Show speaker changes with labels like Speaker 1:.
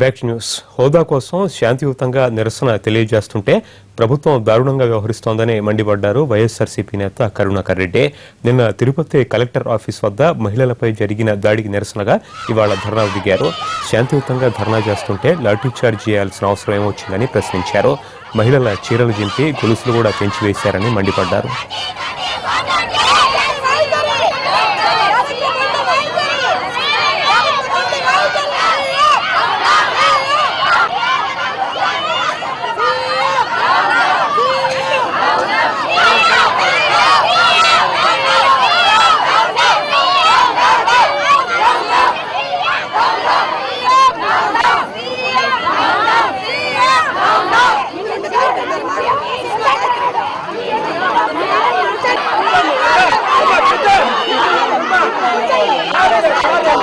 Speaker 1: Back news. హోదా కోసం శాంతియుతంగా నిరసన తెలియజేస్తుంటే ప్రభుత్వం దారుణంగా వ్యవహరిస్తోందని మండిపడ్డారు వైఎస్ఆర్సీపీ నేత కరుణాకర్ రెడ్డి. నిన్న తిరుపతి కలెక్టర్ ఆఫీస్ వద్ద మహిళలపై జరిగిన దాడికి నిరసనగా ఇవాళ ధర్నా దిగారు. శాంతియుతంగా ధర్నా చేస్తుంటే లాఠీచార్జ్ చేయాల్సిన అవసరం ఏమొచ్చిందని ప్రశ్నించారు. మహిళల చీరలు జింపి గొలుసులు కూడా పెంచివేశారని మండిపడ్డారు. Father, Father.